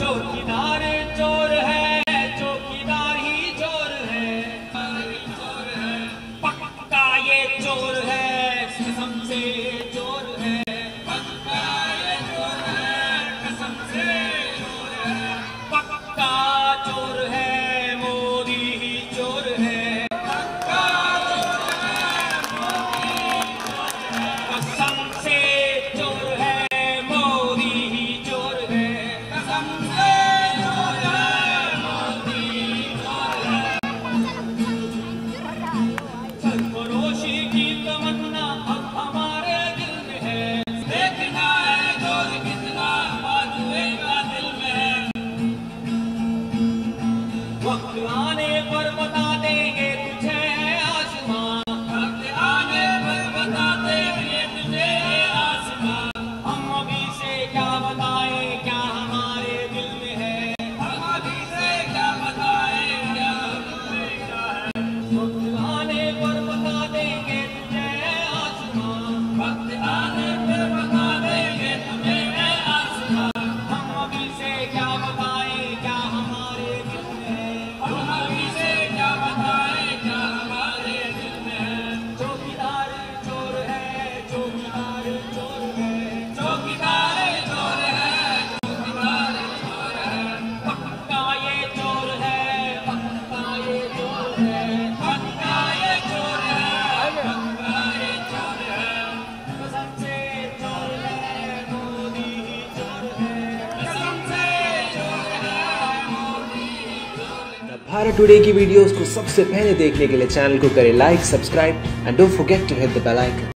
चौकीदार चोर Senhor. Bharat today की वीडियोस को सबसे पहले देखने के लिए चैनल को करें like subscribe and don't forget to hit the bell icon